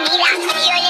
Mira, yo Y